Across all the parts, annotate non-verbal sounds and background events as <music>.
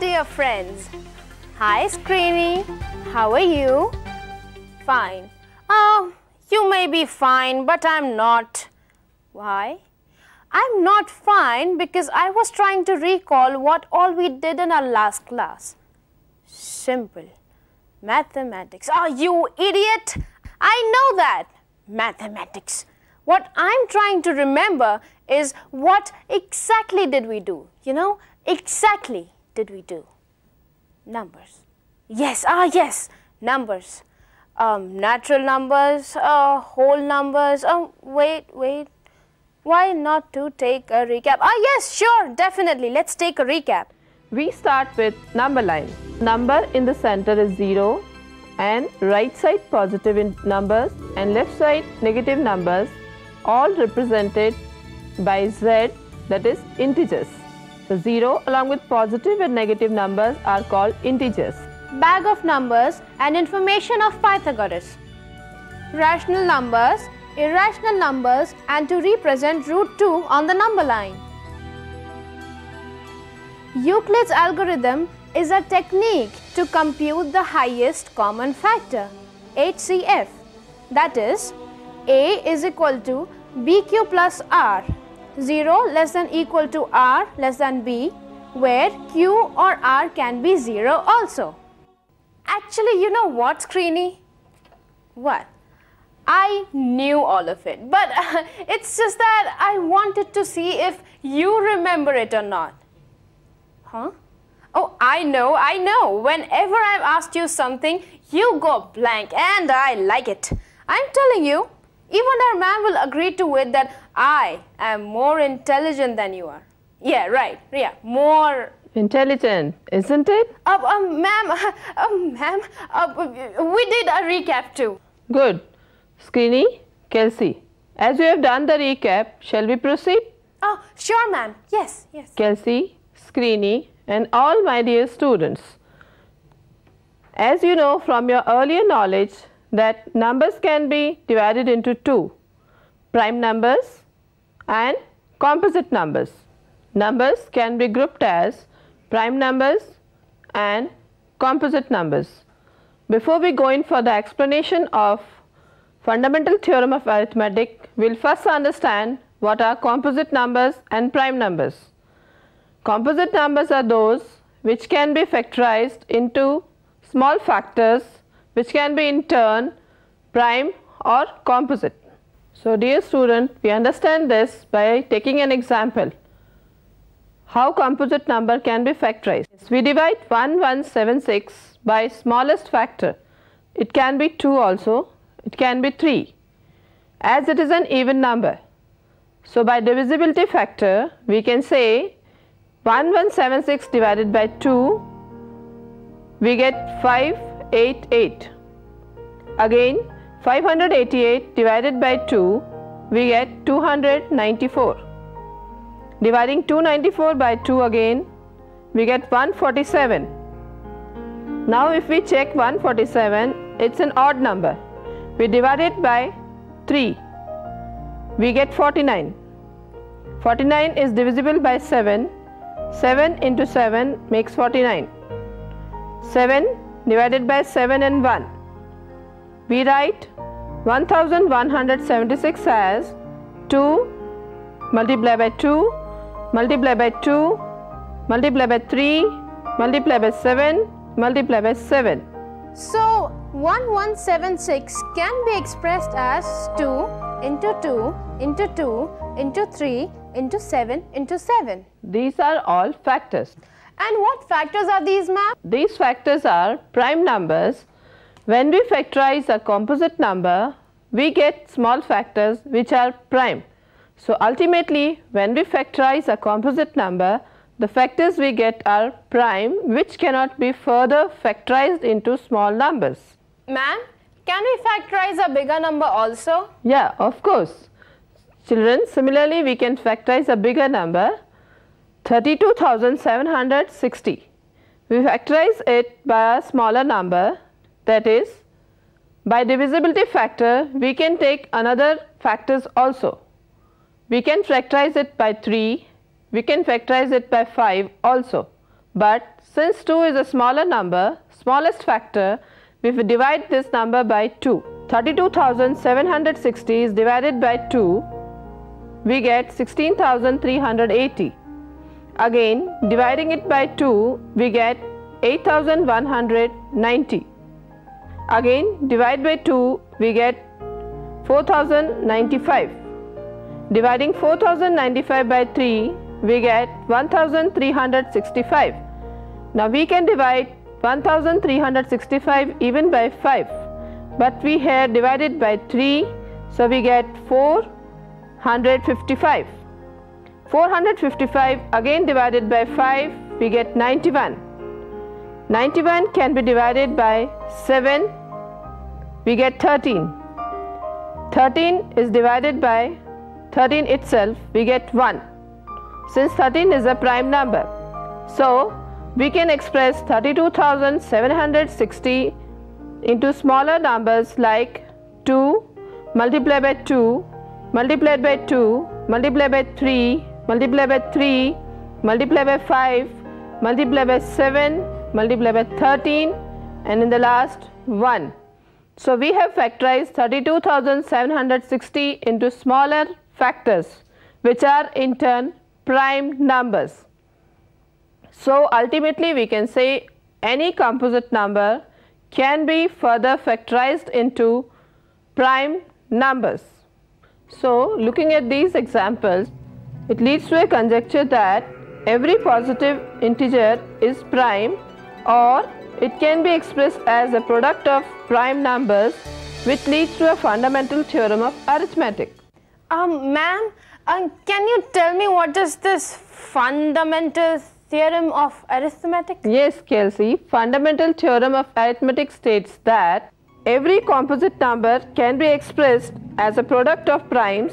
dear friends. Hi, Screeny. How are you? Fine. Oh, you may be fine, but I'm not. Why? I'm not fine because I was trying to recall what all we did in our last class. Simple. Mathematics. Oh, you idiot! I know that. Mathematics. What I'm trying to remember is what exactly did we do? You know, exactly did we do? Numbers. Yes, ah, yes, numbers. Um, natural numbers, uh, whole numbers. Oh, wait, wait. Why not to take a recap? Ah, yes, sure, definitely. Let's take a recap. We start with number line. Number in the center is 0 and right side positive numbers and left side negative numbers all represented by z that is integers. The 0 along with positive and negative numbers are called integers. Bag of numbers and information of Pythagoras. Rational numbers, irrational numbers and to represent root 2 on the number line. Euclid's algorithm is a technique to compute the highest common factor, HCF. That is, A is equal to BQ plus R, 0 less than equal to R less than B, where Q or R can be 0 also. Actually, you know what, Screeny? What? I knew all of it, but uh, <laughs> it's just that I wanted to see if you remember it or not. Huh? Oh, I know, I know. Whenever I've asked you something, you go blank and I like it. I'm telling you, even our man will agree to it that I am more intelligent than you are. Yeah, right. Yeah, more. Intelligent, isn't it? Uh, uh, ma'am, <laughs> uh, ma'am, uh, we did a recap too. Good. Screeny, Kelsey, as you have done the recap, shall we proceed? Oh, sure, ma'am. Yes, yes. Kelsey, Screeny and all my dear students. As you know from your earlier knowledge that numbers can be divided into two, prime numbers and composite numbers. Numbers can be grouped as prime numbers and composite numbers. Before we go in for the explanation of fundamental theorem of arithmetic, we will first understand what are composite numbers and prime numbers. Composite numbers are those which can be factorized into small factors which can be in turn prime or composite. So dear student, we understand this by taking an example. How composite number can be factorized? We divide 1176 by smallest factor. It can be 2 also, it can be 3 as it is an even number. So by divisibility factor we can say 1176 divided by 2 we get 588 again 588 divided by 2 we get 294 dividing 294 by 2 again we get 147 now if we check 147 it's an odd number. We divide it by 3 we get 49 49 is divisible by 7 7 into 7 makes 49. 7 divided by 7 and 1. We write 1176 as 2 multiplied by 2 multiplied by 2 multiplied by 3 multiplied by 7 multiplied by 7. So 1176 can be expressed as 2 into 2 into 2 into 3 into 7 into 7. These are all factors. And what factors are these ma'am? These factors are prime numbers. When we factorize a composite number, we get small factors which are prime. So ultimately when we factorize a composite number, the factors we get are prime which cannot be further factorized into small numbers. Ma'am, can we factorize a bigger number also? Yeah, of course. Children, similarly we can factorize a bigger number 32,760. We factorize it by a smaller number that is by divisibility factor we can take another factors also. We can factorize it by 3, we can factorize it by 5 also. But since 2 is a smaller number, smallest factor, we divide this number by 2, 32,760 is divided by 2, we get 16,380. Again, dividing it by 2, we get 8190. Again, divide by 2, we get 4095. Dividing 4095 by 3, we get 1365. Now we can divide 1365 even by 5, but we have divided by 3, so we get 455. 455 again divided by 5, we get 91. 91 can be divided by 7, we get 13. 13 is divided by 13 itself, we get 1. Since 13 is a prime number, so we can express 32,760 into smaller numbers like 2 multiplied by 2 multiplied by 2 multiplied by 3 multiplied by 3 multiply by 5 multiply by 7 multiply by 13 and in the last 1. So we have factorized 32,760 into smaller factors which are in turn prime numbers. So ultimately we can say any composite number can be further factorized into prime numbers. So looking at these examples, it leads to a conjecture that every positive integer is prime or it can be expressed as a product of prime numbers which leads to a fundamental theorem of arithmetic. Um, ma'am, um, can you tell me what is this fundamental theorem of arithmetic? Yes, Kelsey. Fundamental theorem of arithmetic states that every composite number can be expressed as a product of primes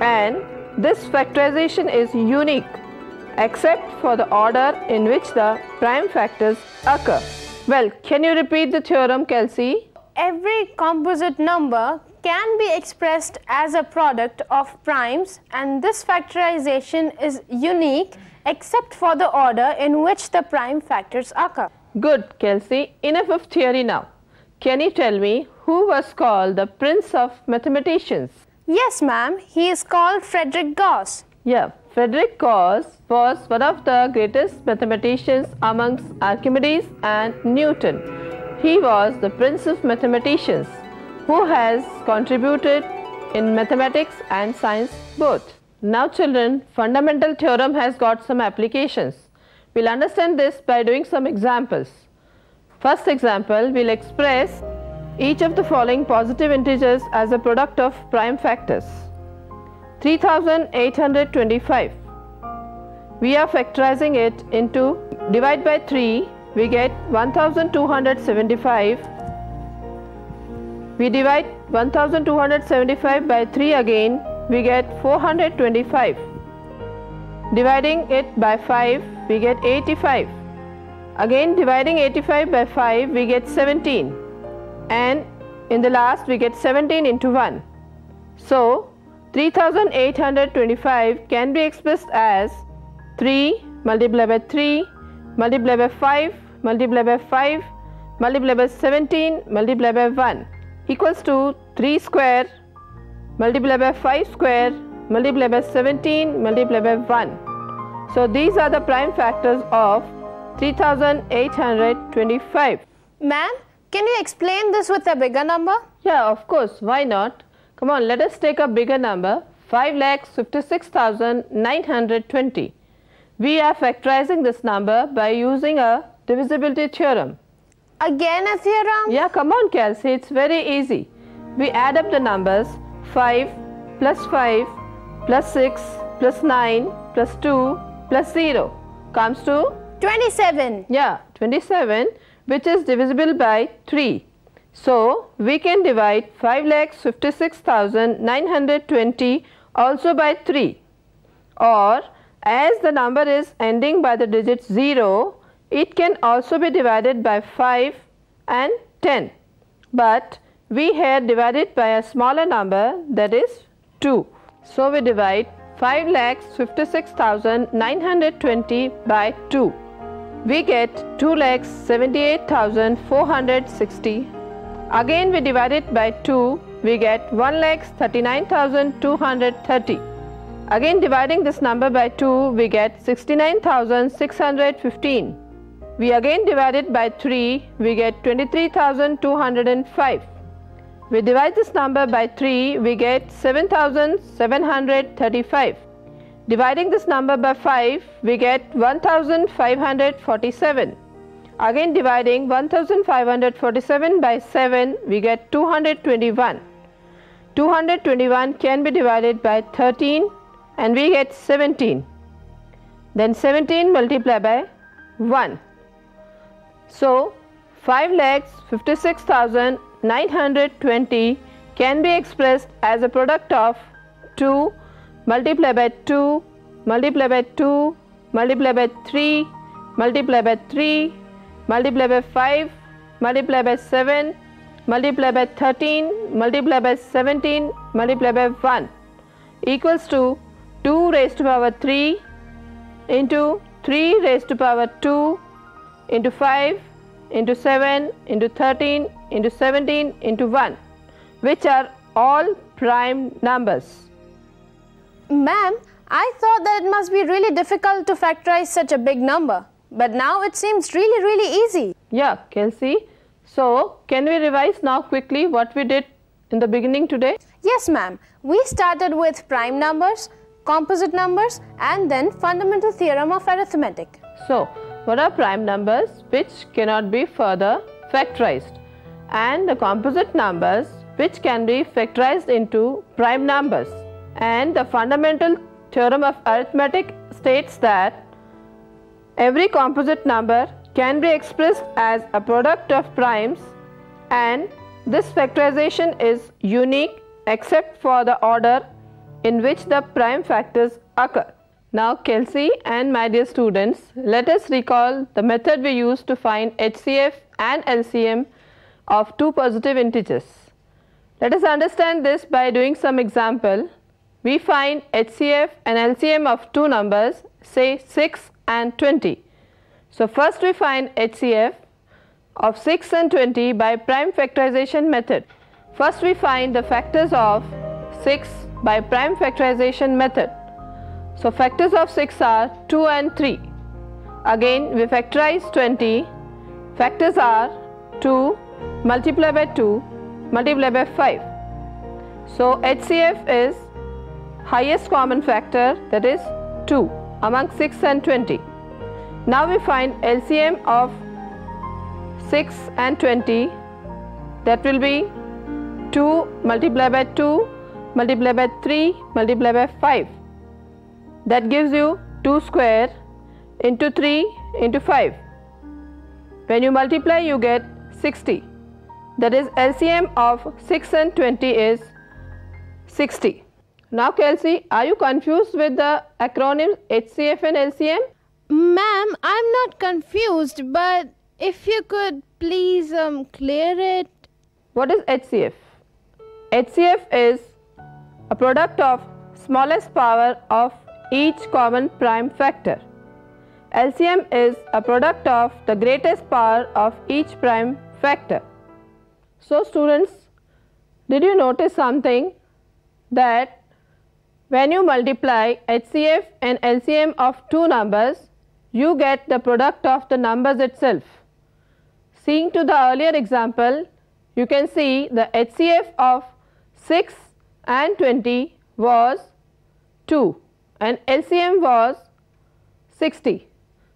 and this factorization is unique except for the order in which the prime factors occur. Well, can you repeat the theorem, Kelsey? Every composite number can be expressed as a product of primes and this factorization is unique except for the order in which the prime factors occur. Good, Kelsey. Enough of theory now. Can you tell me who was called the prince of mathematicians? Yes, ma'am. He is called Frederick Gauss. Yeah, Frederick Gauss was one of the greatest mathematicians amongst Archimedes and Newton. He was the prince of mathematicians who has contributed in mathematics and science both. Now children, fundamental theorem has got some applications. We'll understand this by doing some examples. First example, we'll express each of the following positive integers as a product of prime factors. 3825. We are factorizing it into divide by 3, we get 1275 we divide 1275 by 3 again, we get 425. Dividing it by 5, we get 85. Again dividing 85 by 5, we get 17. And in the last, we get 17 into 1. So, 3825 can be expressed as 3 multiplied by 3 multiplied by 5 multiplied by 5 multiplied by 17 multiplied by 1 equals to 3 square multiplied by 5 square multiplied by 17 multiplied by 1. So these are the prime factors of 3825. Ma'am, can you explain this with a bigger number? Yeah, of course. Why not? Come on, let us take a bigger number 5,56,920. We are factorizing this number by using a divisibility theorem. Again a theorem? Yeah, come on, Kelsey. It's very easy. We add up the numbers 5 plus 5 plus 6 plus 9 plus 2 plus 0 comes to 27. yeah 27 which is divisible by 3. So we can divide 5,56,920 also by 3 or as the number is ending by the digit 0 it can also be divided by 5 and 10 but we here divided by a smaller number that is 2. So we divide 5,56,920 by 2. We get 2 lakhs 78,460. Again we divide it by 2, we get 1 lakhs 39,230. Again dividing this number by 2, we get 69,615. We again divide it by 3, we get 23,205. We divide this number by 3, we get 7,735. Dividing this number by 5, we get 1547. Again dividing 1547 by 7, we get 221. 221 can be divided by 13 and we get 17. Then 17 multiplied by 1. So 5 lakhs 56,920 can be expressed as a product of 2 multiply by 2 multiply by 2 multiply by 3 multiply by 3 multiply by 5 multiply by 7 multiply by 13 multiply by 17 multiply by 1 equals to 2 raised to power 3 into 3 raised to power 2 into 5 into 7 into 13 into 17 into 1 which are all prime numbers. Ma'am, I thought that it must be really difficult to factorize such a big number. But now it seems really, really easy. Yeah, Kelsey. So, can we revise now quickly what we did in the beginning today? Yes, ma'am. We started with prime numbers, composite numbers, and then fundamental theorem of arithmetic. So, what are prime numbers which cannot be further factorized? And the composite numbers which can be factorized into prime numbers and the fundamental theorem of arithmetic states that every composite number can be expressed as a product of primes and this factorization is unique except for the order in which the prime factors occur. Now Kelsey and my dear students, let us recall the method we used to find HCF and LCM of two positive integers. Let us understand this by doing some example we find HCF and LCM of two numbers say 6 and 20. So first we find HCF of 6 and 20 by prime factorization method. First we find the factors of 6 by prime factorization method. So factors of 6 are 2 and 3. Again we factorize 20. Factors are 2 multiplied by 2 multiplied by 5. So HCF is highest common factor that is 2 among 6 and 20. Now we find LCM of 6 and 20 that will be 2 multiplied by 2 multiplied by 3 multiplied by 5 that gives you 2 square into 3 into 5 when you multiply you get 60 that is LCM of 6 and 20 is 60 now Kelsey, are you confused with the acronyms HCF and LCM? Ma'am, I'm not confused, but if you could please um, clear it. What is HCF? HCF is a product of smallest power of each common prime factor. LCM is a product of the greatest power of each prime factor. So students, did you notice something that when you multiply HCF and LCM of two numbers, you get the product of the numbers itself. Seeing to the earlier example, you can see the HCF of 6 and 20 was 2 and LCM was 60.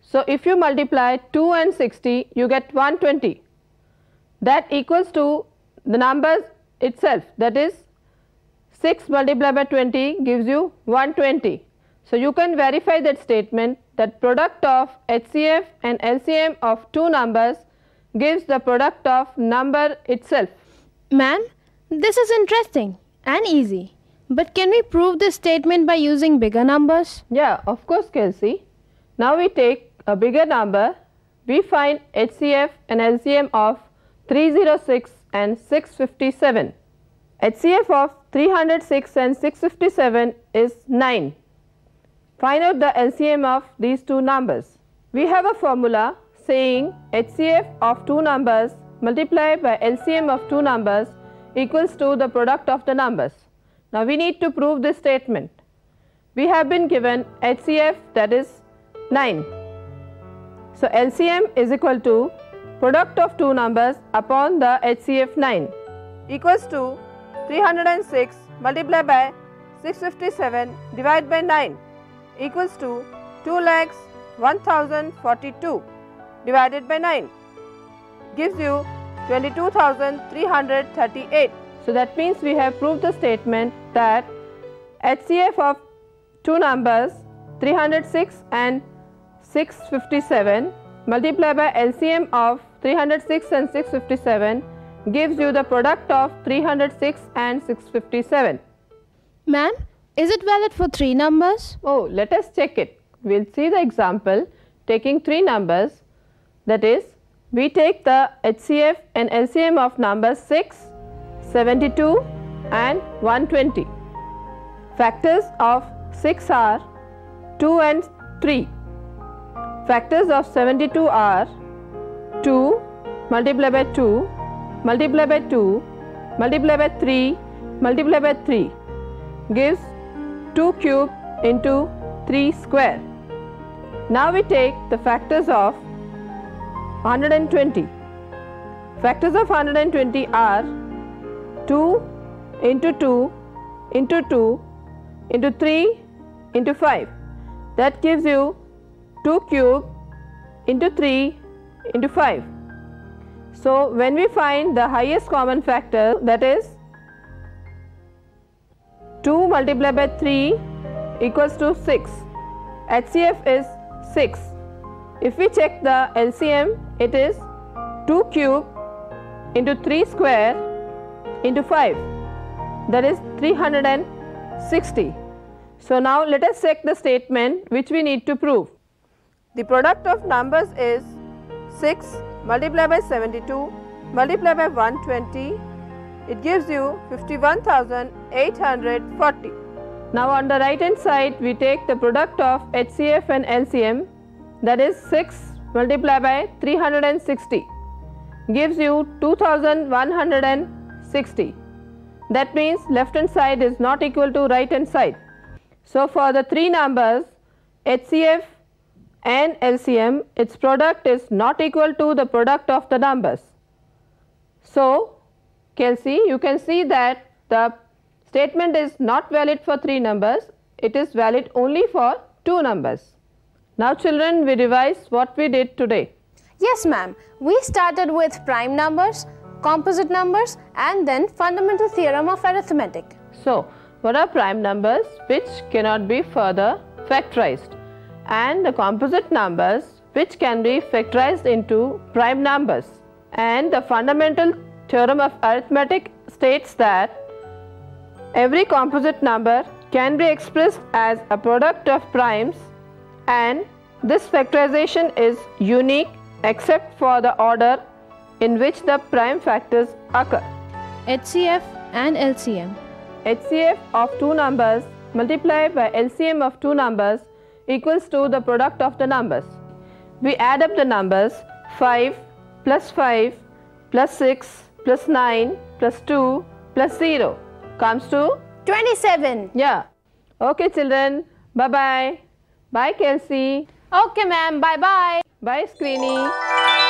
So, if you multiply 2 and 60, you get 120. That equals to the numbers itself that is 6 multiplied by 20 gives you 120. So, you can verify that statement that product of HCF and LCM of two numbers gives the product of number itself. Ma'am, this is interesting and easy. But can we prove this statement by using bigger numbers? Yeah, of course Kelsey. Now we take a bigger number. We find HCF and LCM of 306 and 657. HCF of 306 and 657 is 9. Find out the LCM of these two numbers. We have a formula saying HCF of two numbers multiplied by LCM of two numbers equals to the product of the numbers. Now we need to prove this statement. We have been given HCF that is 9. So LCM is equal to product of two numbers upon the HCF 9 equals to 306 multiplied by 657 divided by 9 equals to 2 lakhs 1042 divided by 9 gives you 22,338. So that means we have proved the statement that HCF of two numbers 306 and 657 multiplied by LCM of 306 and 657 gives you the product of 306 and 657. Ma'am, is it valid for three numbers? Oh, let us check it. We'll see the example taking three numbers that is we take the HCF and LCM of numbers 6, 72 and 120. Factors of 6 are 2 and 3. Factors of 72 are 2 multiplied by 2 multiplied by 2 multiplied by 3 multiplied by 3 gives 2 cube into 3 square. Now we take the factors of 120. Factors of 120 are 2 into 2 into 2 into 3 into 5. That gives you 2 cube into 3 into 5. So, when we find the highest common factor that is 2 multiplied by 3 equals to 6. HCF is 6. If we check the LCM, it is 2 cube into 3 square into 5 that is 360. So now let us check the statement which we need to prove. The product of numbers is 6 multiplied by 72 multiplied by 120 it gives you 51,840. Now on the right hand side we take the product of HCF and LCM that is 6 multiplied by 360 gives you 2160. That means left hand side is not equal to right hand side. So for the three numbers HCF and LCM its product is not equal to the product of the numbers. So Kelsey you can see that the statement is not valid for three numbers it is valid only for two numbers. Now children we revise what we did today. Yes, ma'am. We started with prime numbers, composite numbers, and then fundamental theorem of arithmetic. So what are prime numbers which cannot be further factorized and the composite numbers which can be factorized into prime numbers and the fundamental theorem of arithmetic states that every composite number can be expressed as a product of primes and this factorization is unique except for the order in which the prime factors occur. HCF and LCM. HCF of two numbers multiplied by LCM of two numbers equals to the product of the numbers. We add up the numbers 5 plus 5 plus 6 plus 9 plus 2 plus 0 comes to 27. yeah. Okay children, bye bye. Bye Kelsey. Okay, ma'am. Bye bye. Bye Screeny.